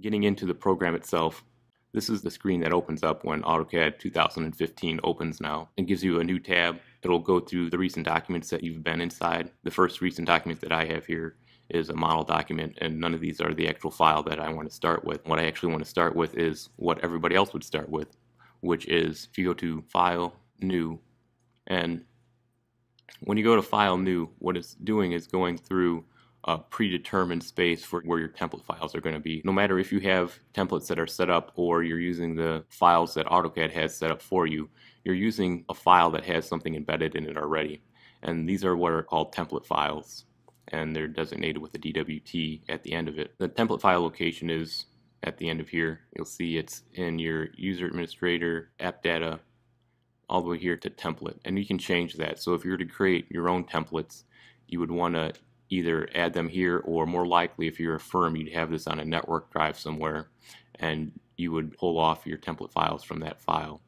Getting into the program itself, this is the screen that opens up when AutoCAD 2015 opens now. It gives you a new tab. It'll go through the recent documents that you've been inside. The first recent document that I have here is a model document and none of these are the actual file that I want to start with. What I actually want to start with is what everybody else would start with, which is if you go to File, New, and when you go to File, New, what it's doing is going through a predetermined space for where your template files are going to be. No matter if you have templates that are set up or you're using the files that AutoCAD has set up for you, you're using a file that has something embedded in it already. And these are what are called template files. And they're designated with a DWT at the end of it. The template file location is at the end of here. You'll see it's in your user administrator, app data, all the way here to template. And you can change that. So if you were to create your own templates, you would want to either add them here or more likely if you're a firm you'd have this on a network drive somewhere and you would pull off your template files from that file.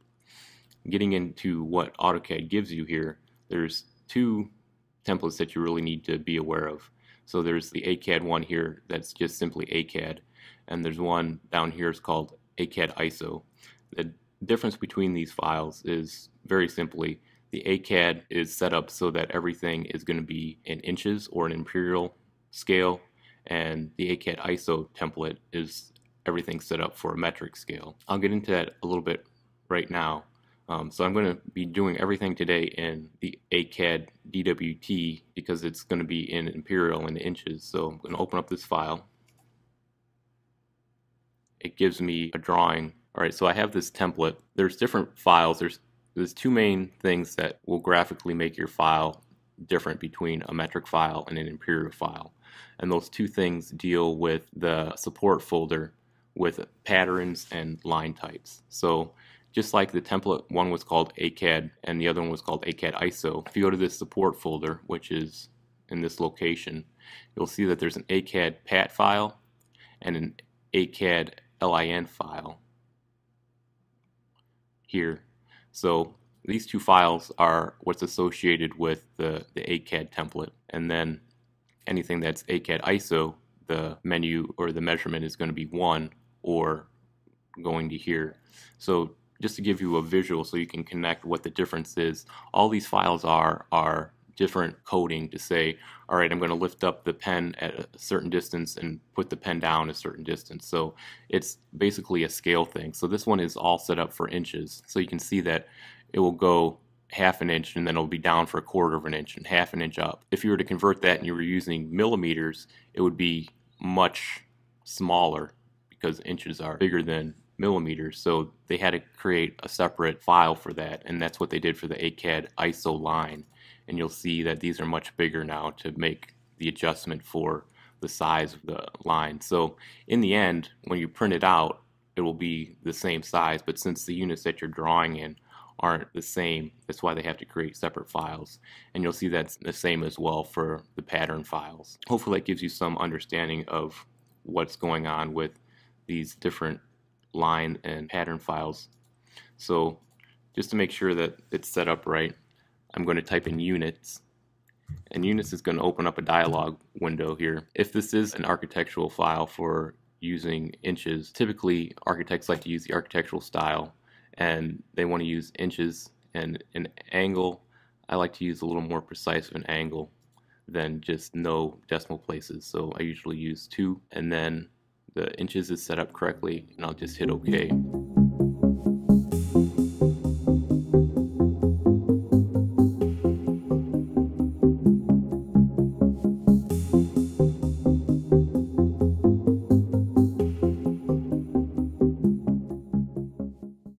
Getting into what AutoCAD gives you here, there's two templates that you really need to be aware of. So there's the ACAD one here that's just simply ACAD and there's one down here is called ACAD ISO. The difference between these files is very simply the ACAD is set up so that everything is going to be in inches or an imperial scale, and the ACAD ISO template is everything set up for a metric scale. I'll get into that a little bit right now. Um, so I'm going to be doing everything today in the ACAD DWT because it's going to be in imperial and inches. So I'm going to open up this file. It gives me a drawing. All right, so I have this template. There's different files. There's there's two main things that will graphically make your file different between a metric file and an imperial file. And those two things deal with the support folder with patterns and line types. So just like the template one was called ACAD and the other one was called ACAD ISO, if you go to this support folder, which is in this location, you'll see that there's an ACAD PAT file and an ACAD LIN file here so these two files are what's associated with the, the ACAD template. And then anything that's ACAD ISO, the menu or the measurement is going to be 1 or going to here. So just to give you a visual so you can connect what the difference is, all these files are are different coding to say, all right, I'm going to lift up the pen at a certain distance and put the pen down a certain distance. So it's basically a scale thing. So this one is all set up for inches. So you can see that it will go half an inch and then it'll be down for a quarter of an inch and half an inch up. If you were to convert that and you were using millimeters, it would be much smaller because inches are bigger than millimeters. So they had to create a separate file for that, and that's what they did for the ACAD ISO line and you'll see that these are much bigger now to make the adjustment for the size of the line. So in the end, when you print it out, it will be the same size, but since the units that you're drawing in aren't the same, that's why they have to create separate files. And you'll see that's the same as well for the pattern files. Hopefully that gives you some understanding of what's going on with these different line and pattern files. So just to make sure that it's set up right, I'm going to type in units and units is going to open up a dialog window here. If this is an architectural file for using inches, typically architects like to use the architectural style and they want to use inches and an angle. I like to use a little more precise of an angle than just no decimal places. So I usually use two and then the inches is set up correctly and I'll just hit mm-hmm. OK.